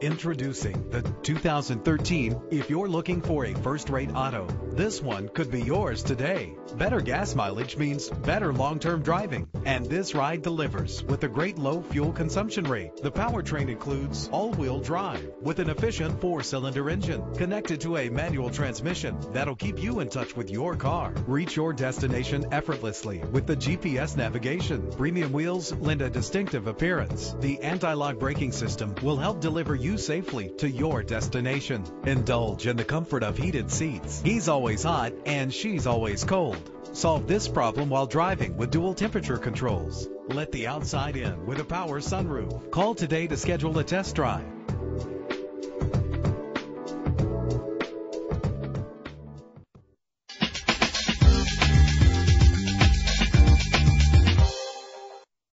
Introducing the 2013, if you're looking for a first-rate auto, this one could be yours today. Better gas mileage means better long-term driving, and this ride delivers with a great low fuel consumption rate. The powertrain includes all-wheel drive with an efficient four-cylinder engine connected to a manual transmission that'll keep you in touch with your car. Reach your destination effortlessly with the GPS navigation. Premium wheels lend a distinctive appearance. The anti-lock braking system will help deliver you safely to your destination. Indulge in the comfort of heated seats. He's always hot and she's always cold. Solve this problem while driving with dual temperature controls. Let the outside in with a power sunroof. Call today to schedule a test drive.